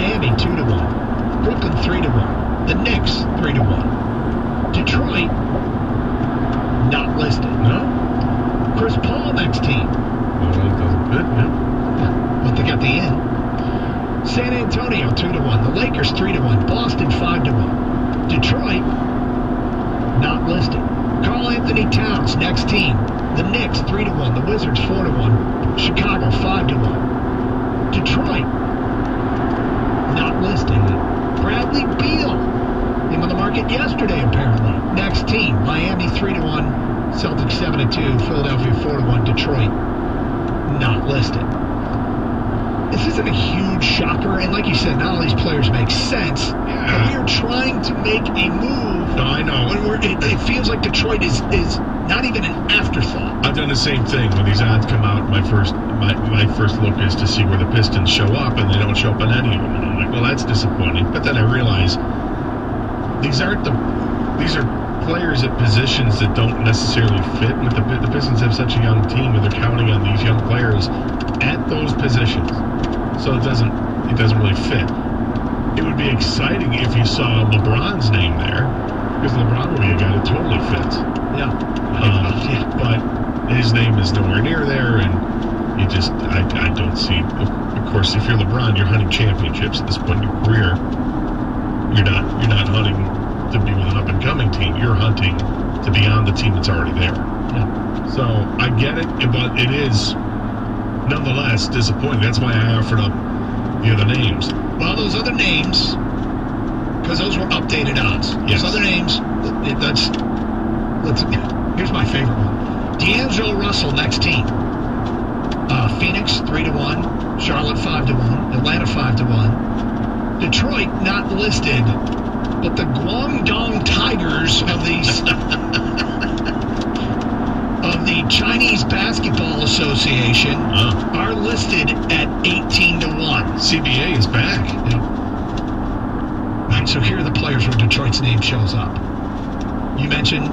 Miami 2 to 1. Brooklyn 3 to 1. The Knicks 3 to 1. Detroit not listed. No? Chris Paul next team. Well, that doesn't fit, yeah. But they got the end. San Antonio 2 to 1. The Lakers 3 to 1. Boston 5 to 1. Detroit not listed. Karl-Anthony Towns next team. The Knicks 3 to 1. The Wizards 4 to 1. Chicago 5 to 1. Detroit not listed. Bradley Beal. Him on the market yesterday apparently. Next team. Miami 3 to 1. Celtics 7 to 2. Philadelphia 4 to 1. Detroit not listed. This isn't a huge shocker, and like you said, not all these players make sense. But we are trying to make a move. No, I know. When we're, it, it feels like Detroit is is not even an afterthought. I've done the same thing when these odds come out. My first my, my first look is to see where the Pistons show up, and they don't show up on any of them. And I'm like, well, that's disappointing. But then I realize these aren't the these are players at positions that don't necessarily fit with the the Pistons have such a young team, and they're counting on these young players at those positions. So it doesn't it doesn't really fit. It would be exciting if you saw LeBron's name there, because LeBron would be a guy that totally fits. Yeah. Uh, yeah. but his name is nowhere near there, and you just I, I don't see. Of course, if you're LeBron, you're hunting championships at this point in your career. You're not you're not hunting to be with an up and coming team. You're hunting to be on the team that's already there. Yeah. So I get it, but it is nonetheless disappointing. That's why I offered up the other names. Well, those other names, because those were updated odds. Yes. Those other names, th- that's, let's, here's my favorite one. D'Angelo Russell, next team. Uh, Phoenix, 3 to 1. Charlotte, 5 to 1. Atlanta, 5 to 1. Detroit, not listed. But the Guangdong Tigers of these. of the Chinese Basketball Association Uh, are listed at 18 to 1. CBA is back. Yep. All right, so here are the players where Detroit's name shows up. You mentioned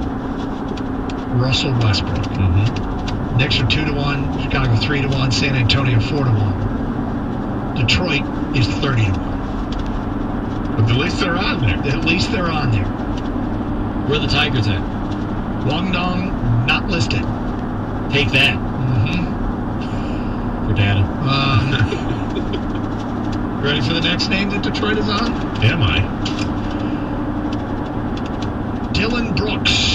Russell Westbrook. Mm-hmm. Knicks are two to one. Chicago three to one. San Antonio four to one. Detroit is thirty to one. But at least they're on there. At least they're on there. Where are the Tigers at? Guangdong not listed. Take that Mm-hmm. for data. Um, ready for the next name that Detroit is on? Am I? Dillon Brooks.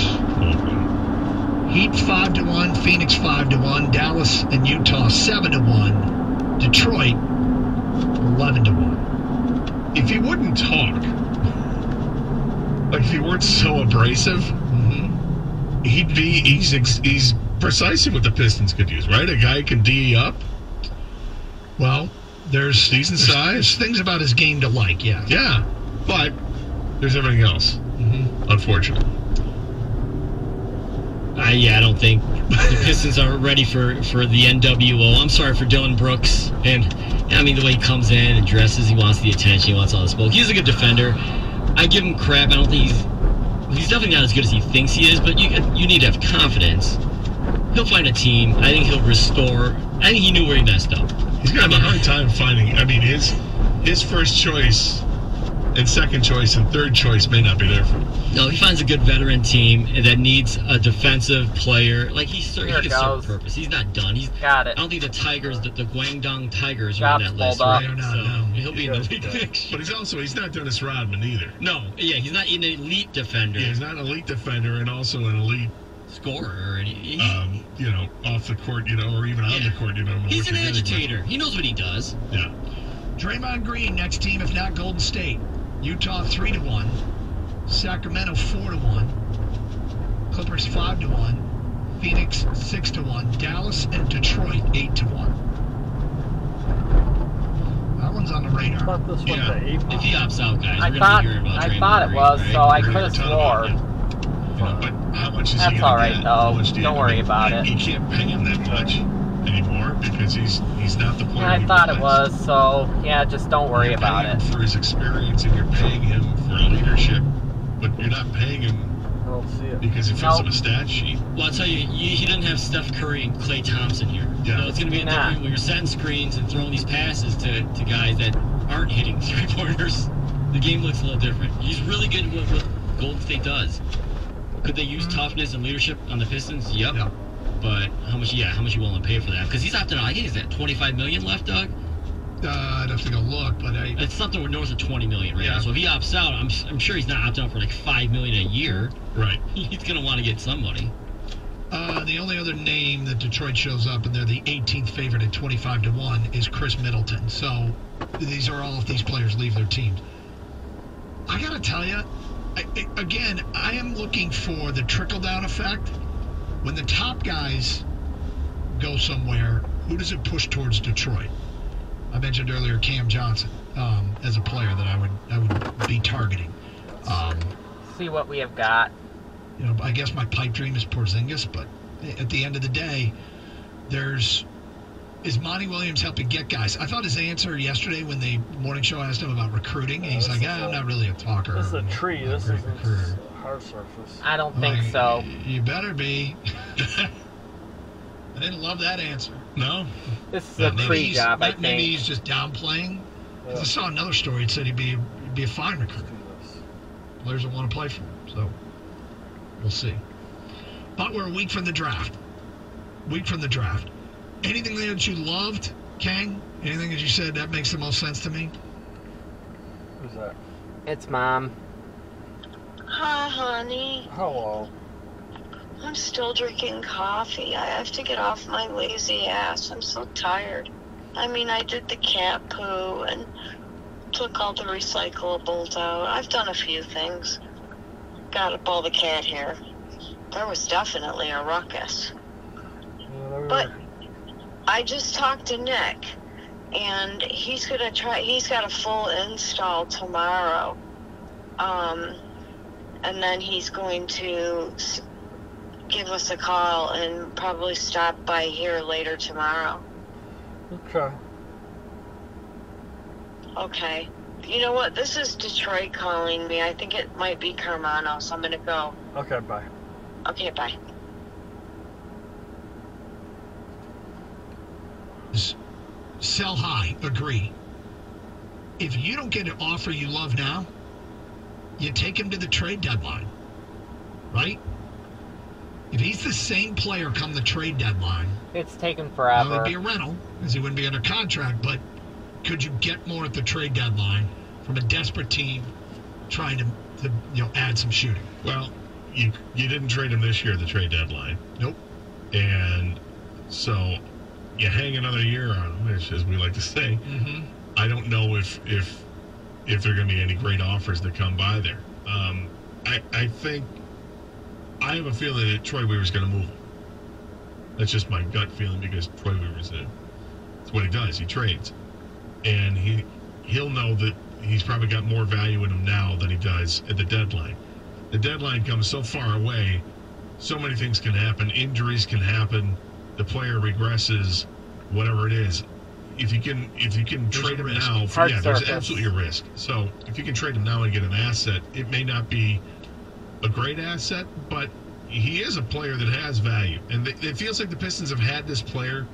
Heat five to one, Phoenix five to one, Dallas and Utah seven to one, Detroit eleven to one. if he wouldn't talk, like if he weren't so abrasive, Mm-hmm. he'd be, he's, he's precisely what the Pistons could use, right? A guy can D up, Well, there's decent there's, size. there's things about his game to like, yeah. Yeah, but there's everything else, Mm-hmm. unfortunately. I, yeah, I don't think the Pistons are ready for, for the NWO. I'm sorry for Dillon Brooks. And, I mean, the way he comes in and dresses, he wants the attention, he wants all the smoke. He's a good defender. I give him crap. I don't think he's. He's definitely not as good as he thinks he is, but you you need to have confidence. He'll find a team. I think he'll restore. I think he knew where he messed up. He's gonna have a hard time finding. I mean, his his first choice and second choice and third choice may not be there for him. No, he finds a good veteran team that needs a defensive player. Like he's ser- he Here it can serve a goes. purpose. He's not done. He's Got it. I it. don't think the Tigers, the, the Guangdong Tigers, are on that list. Right? Not, so no. he'll be in the league But next year. he's also he's not Dennis Rodman either. No, yeah, he's not an elite defender, Yeah, he's not an elite defender and also an elite, scorer, and he, he's, um, you know, off the court, you know, or even on Yeah. the court, you know. he's an is anyway. agitator. He knows what he does. Yeah. Draymond Green, next team, if not Golden State. Utah 3 to 1. Sacramento 4 to 1. Clippers 5 to 1. Phoenix 6 to 1. Dallas and Detroit 8 to 1. That one's on the radar. thought this Yeah. was eight. If he opts out, guys, I we're thought gonna be hearing about I Draymond thought it was, right? so I could gonna have swore. it. You know, but how much is That's he all right, get? though. Do you- Don't worry about you, it. You can't pay him that much anymore because he's he's not the player. I he thought it was. was, so yeah, just don't worry You're about paying it. him for his experience and you're paying him for leadership, but you're not paying him see it. because he fills Nope. up a stat sheet. Well, I'll tell you, you, he doesn't have Steph Curry and Klay Thompson here. Yeah. So it's going to be a different when you're setting screens and throwing these passes to, to guys that aren't hitting three pointers. The game looks a little different. He's really good at what, what Golden State does. Could they use mm-hmm. toughness and leadership on the Pistons? Yep. Yeah. But how much? Yeah, how much you willing to pay for that? Because he's opting out. I think he's at 25 million left, Doug. Uh, I'd have to go look, but I, It's something north of 20 million right Yeah. now. So if he opts out, I'm, I'm sure he's not opting out for like five million a year. Right. He's going to want to get some money. Uh, the only other name that Detroit shows up, and they're the 18th favorite at 25 to one, is Khris Middleton. So these are all if these players leave their teams. I gotta tell you, again, I am looking for the trickle down effect. When the top guys go somewhere, who does it push towards Detroit? I mentioned earlier Cam Johnson um, as a player that I would I would be targeting. Um, See what we have got. you know, I guess my pipe dream is Porzingis, but at the end of the day, there's is Monty Williams helping get guys? I thought his answer yesterday when the morning show asked him about recruiting, and he's Yeah, like, "Ah, is I'm not really a talker. This is a I'm tree. This isn't recruiter." Hard surface. I don't think like, so. You better be. I didn't love that answer. No. This is Yeah, a maybe tree he's, job, I but maybe think. he's just downplaying. 'Cause I saw another story. It said he'd be he'd be a fine Let's recruiter. do this. Players that want to play for him. So we'll see. But we're a week from the draft. Week from the draft. Anything there that you loved, Kang? Anything that you said that makes the most sense to me? Who's that? It's mom. Hi, honey. Hello. I'm still drinking coffee. I have to get off my lazy ass. I'm so tired. I mean, I did the cat poo and took all the recyclables out. I've done a few things. Got up all the cat hair. There was definitely a ruckus. But I just talked to Nick, and he's gonna try. He's got a full install tomorrow, um, and then he's going to give us a call and probably stop by here later tomorrow. Okay. Okay. You know what? This is Detroit calling me. I think it might be Carmano, so I'm gonna go. Okay, bye. Okay, bye. Sell high, agree. If you don't get an offer you love now, you take him to the trade deadline. Right? If he's the same player come the trade deadline, It's taken Well, forever. it'd be a rental, because he wouldn't be under contract. But could you get more at the trade deadline from a desperate team trying to, to you know, add some shooting? Well, you you didn't trade him this year at the trade deadline. Nope. And so you hang another year on him, as we like to say. Mm-hmm. I don't know if if if there are going to be any great offers that come by there. Um, I I think I have a feeling that Troy Weaver's going to move him. That's just my gut feeling because Troy Weaver's a, it's what he does. He trades, and he he'll know that he's probably got more value in him now than he does at the deadline. The deadline comes so far away, so many things can happen. Injuries can happen. The player regresses, whatever it is. If you can, if you can There's trade him risk. now, for, Hard yeah, there's surface. absolutely a risk. So if you can trade him now and get an asset, it may not be a great asset, but he is a player that has value, and it it feels like the Pistons have had this player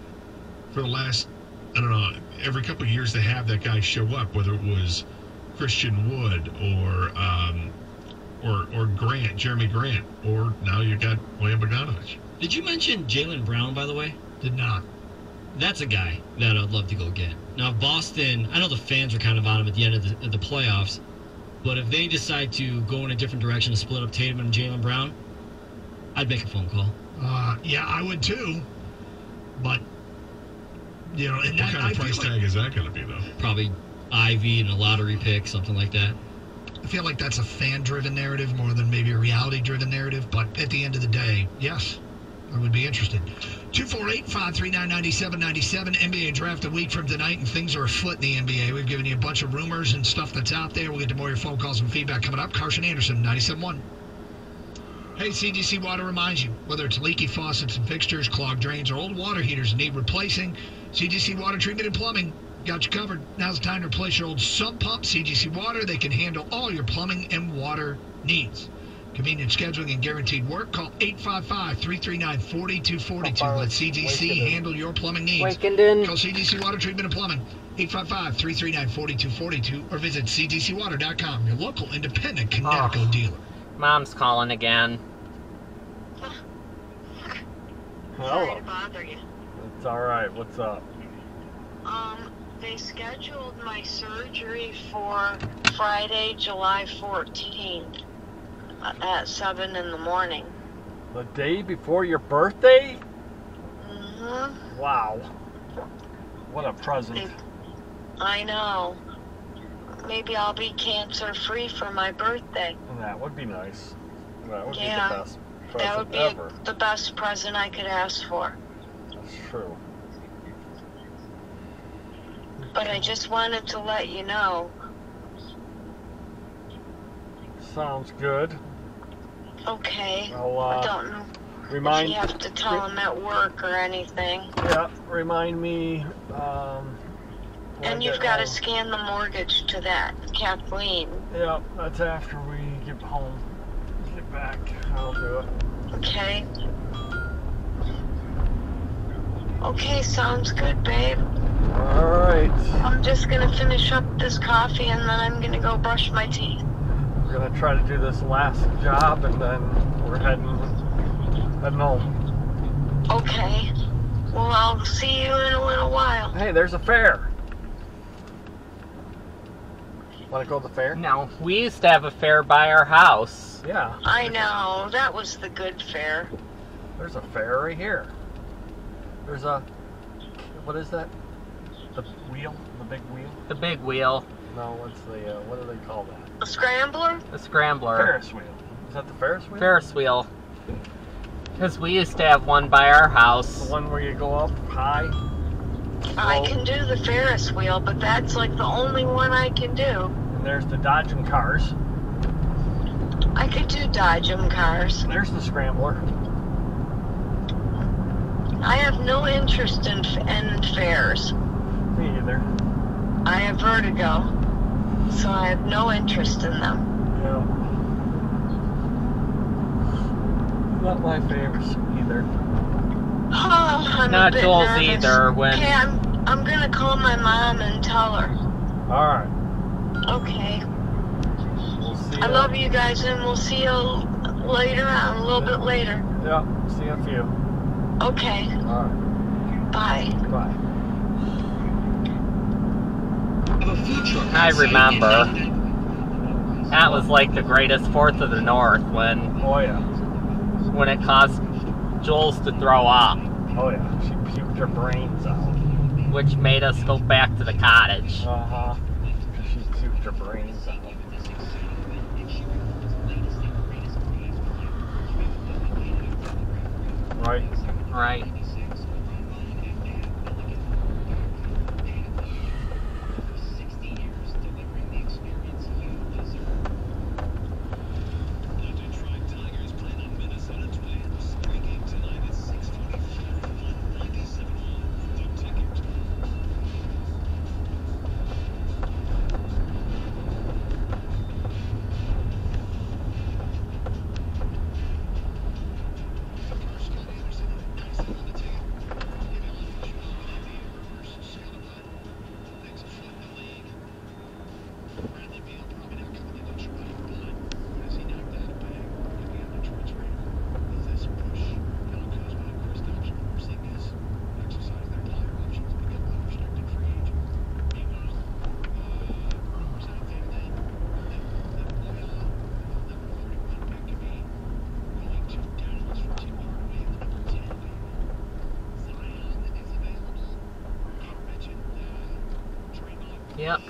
for the last, I don't know, every couple of years they have that guy show up, whether it was Christian Wood or um, or or Grant, Jerami Grant, or now you got William Bogdanovich. Did you mention Jaylen Brown, by the way? Did not. That's a guy that I'd love to go get. Now, Boston, I know the fans are kind of on him at the end of the, of the playoffs, but if they decide to go in a different direction to split up Tatum and Jaylen Brown, I'd make a phone call. Uh, yeah, I would too. But you know, and What that, kind I of feel price like, tag is that going to be, though? Probably Ivey and a lottery pick, something like that. I feel like that's a fan-driven narrative more than maybe a reality-driven narrative. But at the end of the day, yes, I would be interested. 248-539-9797. NBA draft a week from tonight, and things are afoot in the NBA. We've given you a bunch of rumors and stuff that's out there. We'll get to more of your phone calls and feedback coming up. Carson Anderson, 97.1. Hey, CGC Water reminds you, whether it's leaky faucets and fixtures, clogged drains, or old water heaters that need replacing, CGC Water Treatment and Plumbing got you covered. Now's the time to replace your old sump pump. CGC Water, they can handle all your plumbing and water needs. Convenient scheduling and guaranteed work. Call 855-339-4242. Let is CGC handle your plumbing needs. Wickenden. Call CGC Water Treatment and Plumbing. 855-339-4242 or visit cgcwater.com, your local independent Connecticut Oh. dealer. Mom's calling again. Hello. to bother you. It's all right. What's up? Um, they scheduled my surgery for Friday, July 14th uh, at 7 in the morning. The day before your birthday? hmm Wow. What a present. I know. Maybe I'll be cancer free for my birthday. That would be nice. That would Yeah. be the best That would be ever. the best present I could ask for. That's true. But I just wanted to let you know. Sounds good. Okay. I'll I uh, don't know if remind you have to tell them at work or anything. yeah, remind me. Um, And you've got to scan the mortgage to that, Kathleen. Yeah, that's after we get home. Get back. I'll do it. Okay. Okay, sounds good, babe. All right. I'm just gonna finish up this coffee and then I'm gonna go brush my teeth. We're gonna try to do this last job, and then we're heading heading home. Okay. Well, I'll see you in a little while. Hey, there's a fair. Want to go to the fair? No, we used to have a fair by our house. Yeah. I know, that was the good fair. There's a fair right here. There's a what is that? The wheel, the big wheel? The big wheel, No, what's the uh, what do they call that? A scrambler? the scrambler, Ferris wheel. Is that the Ferris wheel? Ferris wheel. Because we used to have one by our house. The one where you go up high. I can do the Ferris wheel, but that's like the only one I can do. And there's the dodging cars. I could do Dodgem cars. And there's the scrambler. I have no interest in, in fairs. Me either. I have vertigo, so I have no interest in them. Yeah. Not my favorites either. Oh, I'm Not a bit Joel's nervous. either, when- Okay, I'm I'm gonna call my mom and tell her. All right. Okay. We'll see. I ya. love you guys, and we'll see you later on, a little bit later. Yeah. See you in a few. Okay. All right. Bye. Bye. I remember. That was like the greatest Fourth of the North when Oh yeah. when it caused Jules to throw up, Oh yeah. She puked her brains out. which made us go back to the cottage. Uh huh. She puked her brains out. Right. Right. Yep.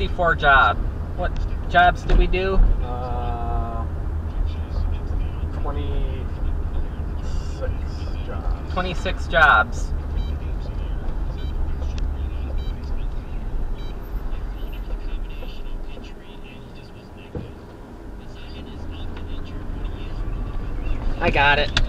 64 job. What jobs did we do? Uh, 26 jobs. 26 jobs. I got it.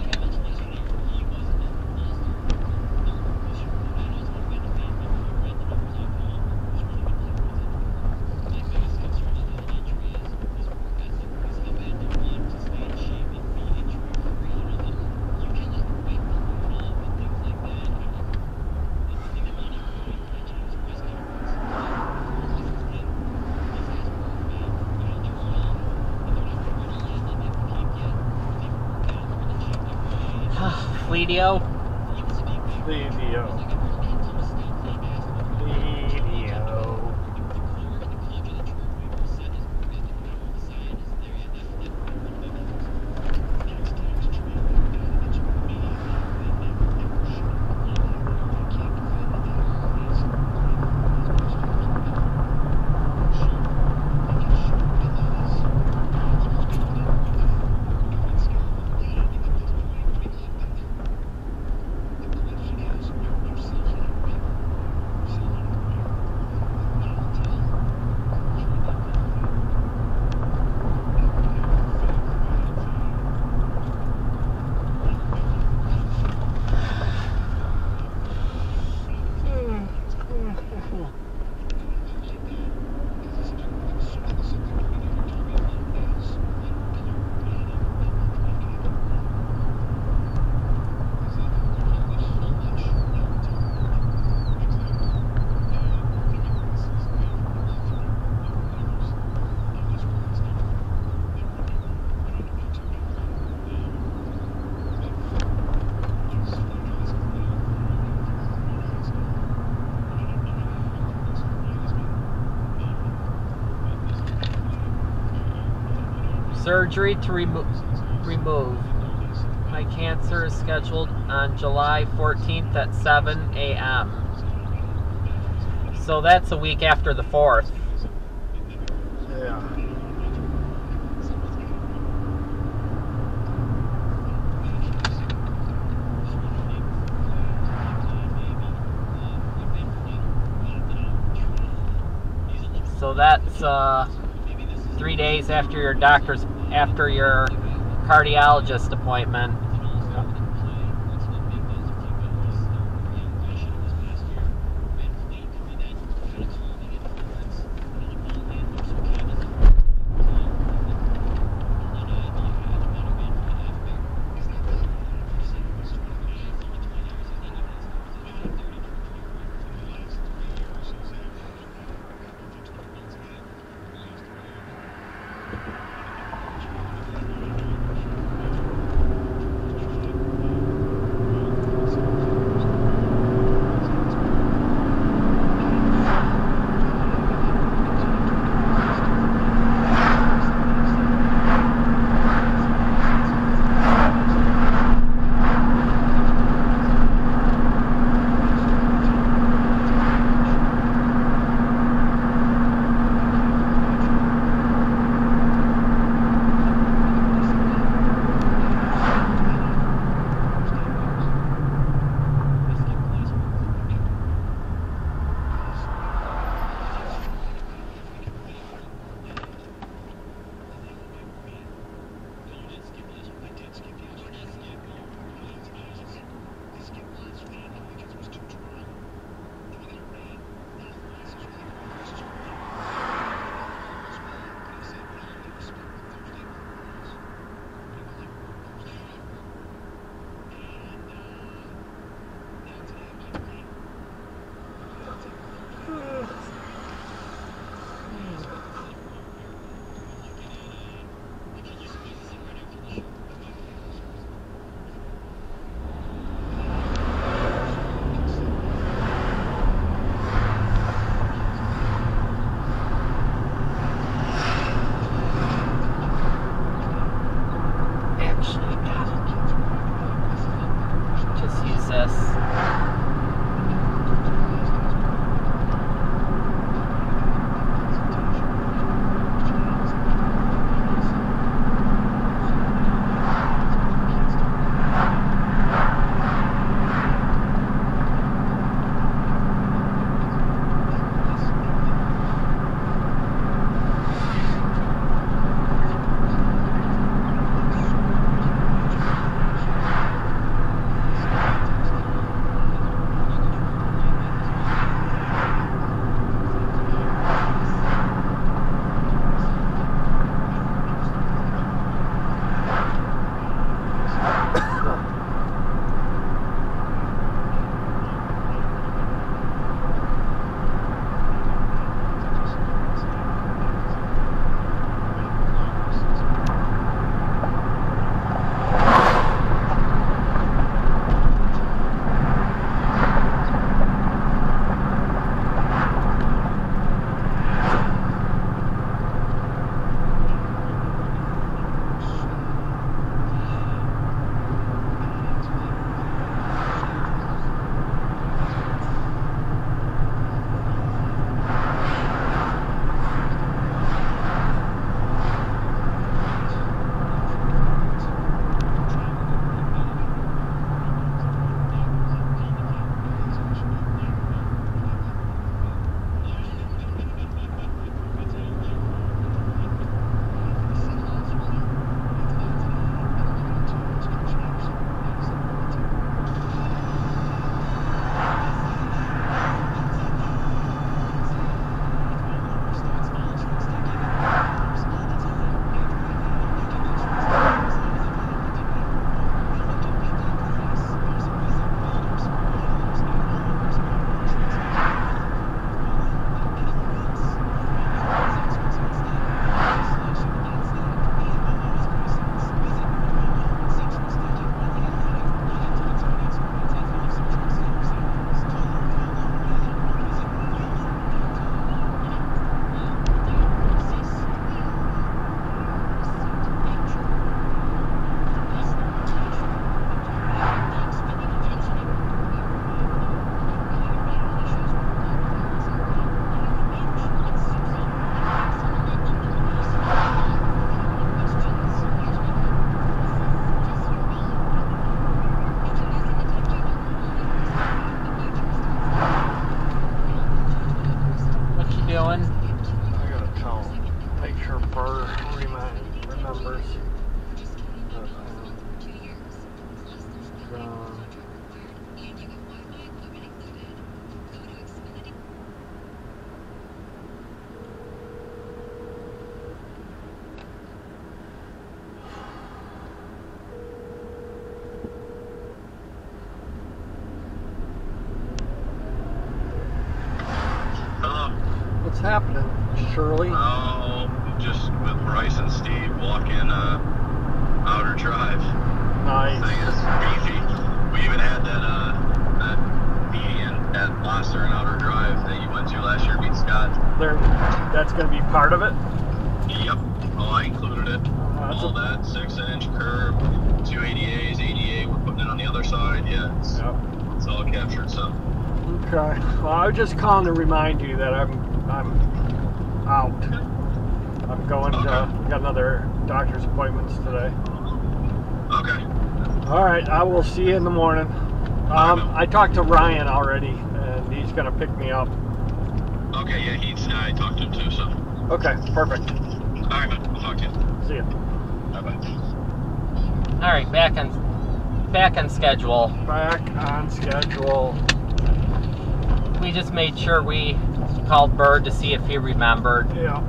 Video. Surgery to remo- remove. My cancer is scheduled on July 14th at 7 a.m. So that's a week after the 4th. Yeah. So that's uh, three days after your doctor's after your cardiologist appointment. Shirley? Oh, just with Bryce and Steve walking uh, outer drive. Nice. Thing is beefy. We even had that uh, that median at Monster and Outer Drive that you went to last year, beat Scott. There, that's going to be part of it. Yep. Oh, I included it. Uh, All a- that six inch curb, two ADAs, ADA. We're putting it on the other side. Yeah, it's, Yep. it's all captured. So Okay. Well, I was just calling to remind you that I'm I'm out. I'm going to Okay. got another doctor's appointments today. okay. All right. I will see you in the morning. Um, I talked to Ryan already, and he's going to pick me up. Okay. Yeah, he's. I talked to him too. So Okay. Perfect. right, man. I'll talk to you. See you. Bye bye. All right, back on back on schedule. Back on schedule. We just made sure we called Bird to see if he remembered. Yeah.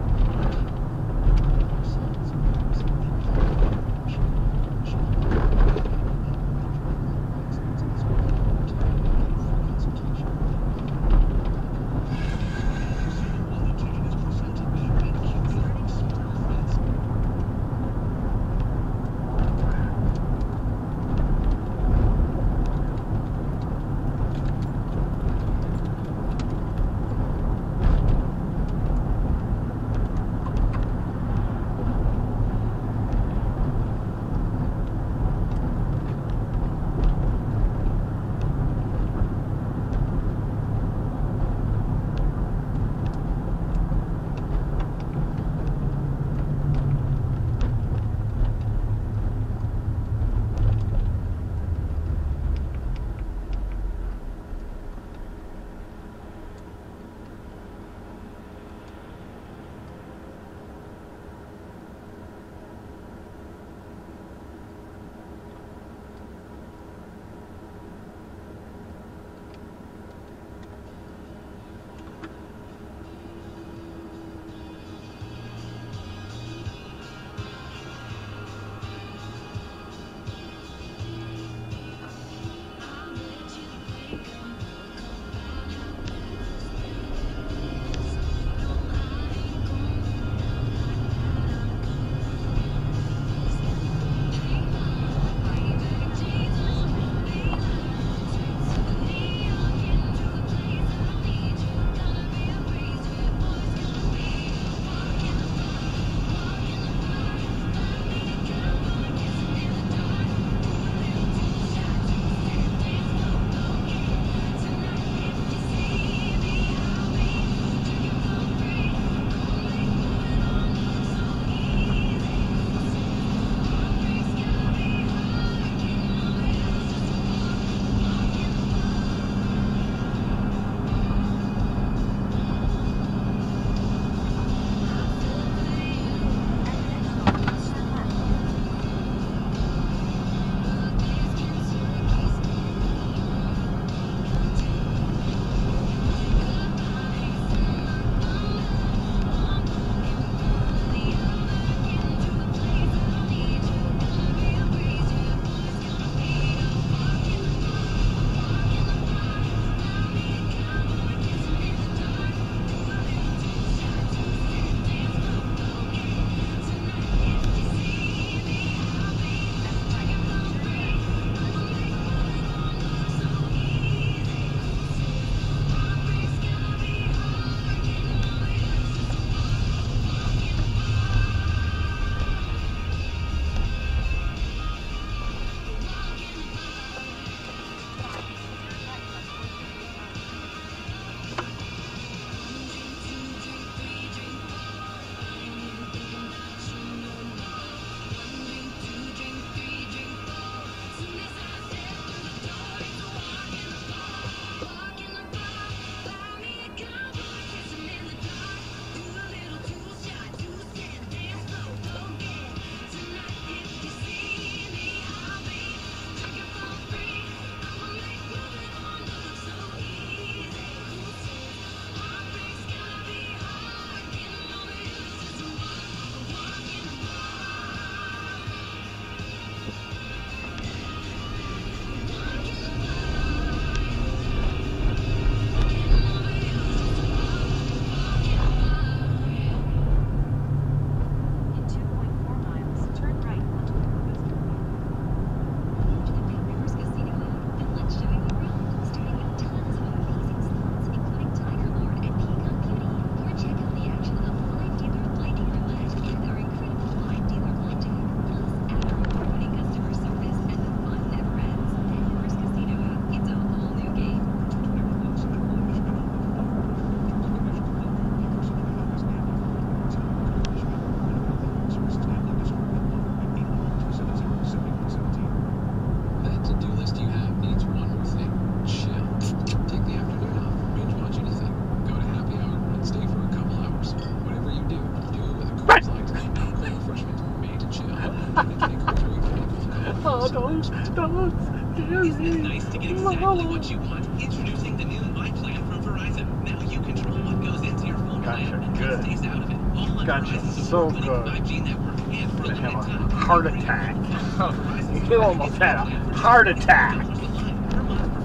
Heart attack.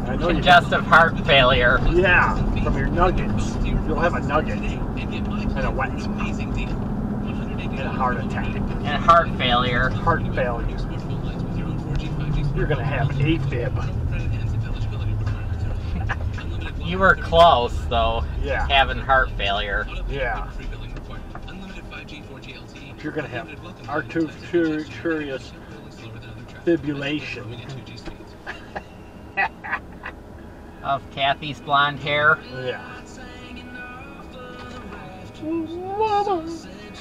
I know you. Congestive heart failure. Yeah, from your nuggets. You'll have a nugget and a wet Amazing deal. 100 and a heart attack. And heart failure. Heart failure. You're gonna have AFib. You were close, though, Yeah. having heart failure. Yeah. You're gonna have arterious fibrillation. Of Kathy's blonde hair. Yeah.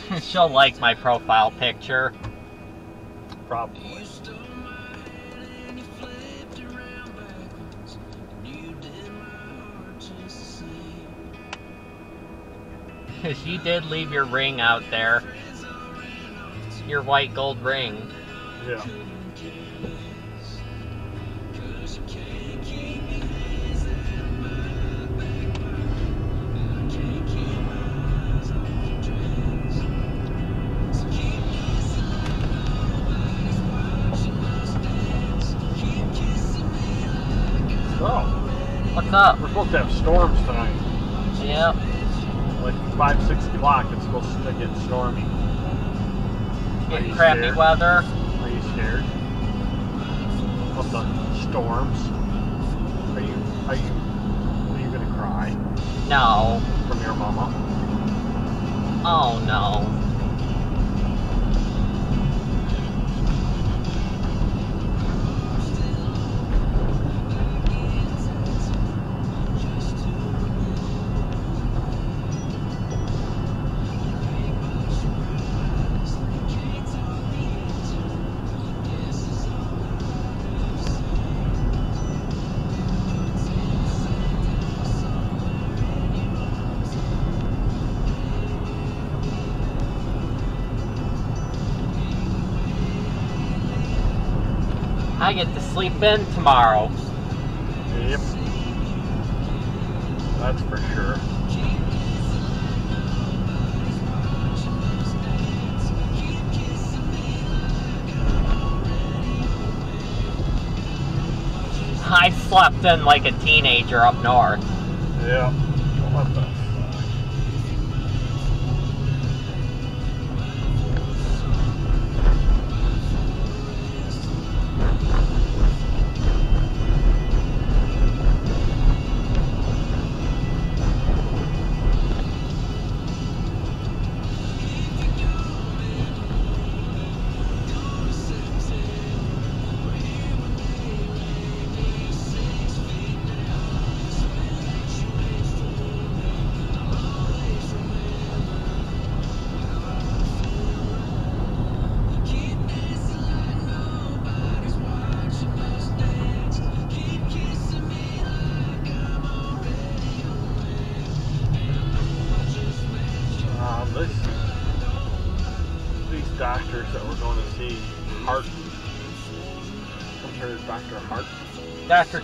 She'll like my profile picture. Probably. she did leave your ring out there. Your white gold ring. Yeah. So, What's up? we're supposed to have storms tonight. Yep. Like 5, 6 o'clock, it's supposed to get stormy. Getting crappy scared? weather. Are you scared of the storms? Are you are you are you gonna cry No. from your mama? Oh no. Sleep in tomorrow. Yep. That's for sure. I slept in like a teenager up north. Yeah.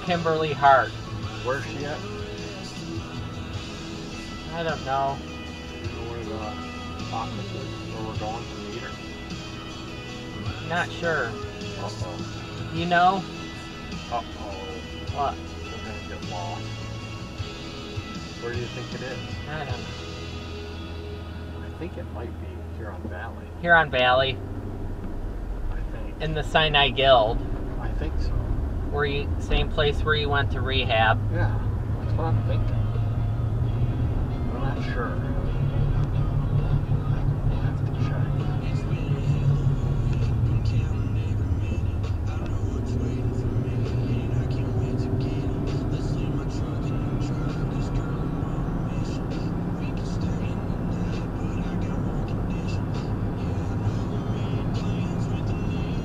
Kimberly Hart. where's she at? I don't know. Do you know where the office is, where we're going to meet her? Not sure. Uh-oh. You know? Uh-oh. What? We're going to get lost. Where do you think it is? I don't know. I think it might be here on Valley. Here on Valley I think. in the Sinai Guild. I think so. Where you same place where you went to rehab. Yeah, that's what I'm thinking. I'm not sure. I'll have to check.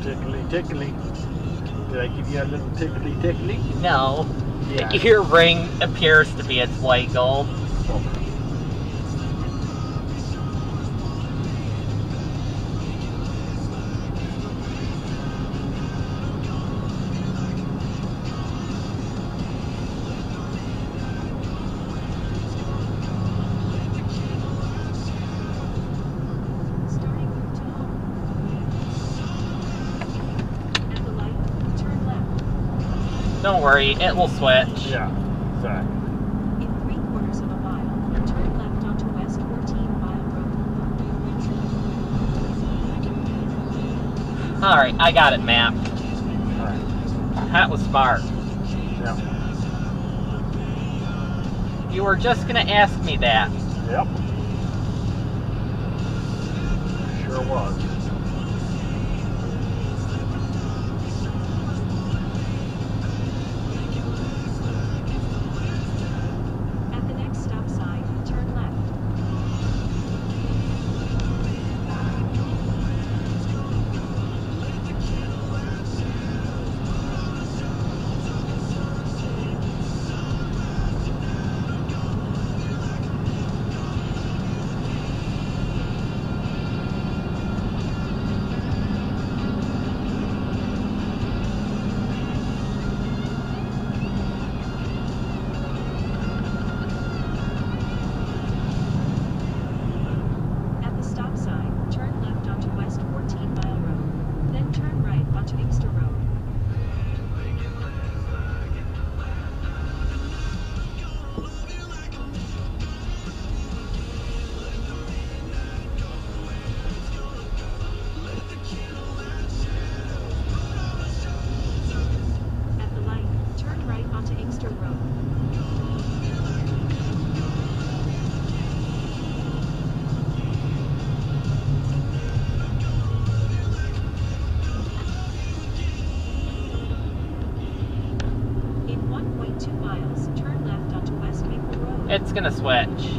Tickly, tickly. Did I give you a little tickly? No. Yeah. Your ring appears to be its white gold. Don't worry, it will switch. Yeah, exactly. In three quarters of a mile, turn left onto West 14 Mile Road. Alright, I got it mapped. Alright. That was smart. Yeah. You were just gonna ask me that. Yep. Sure was. Gonna switch.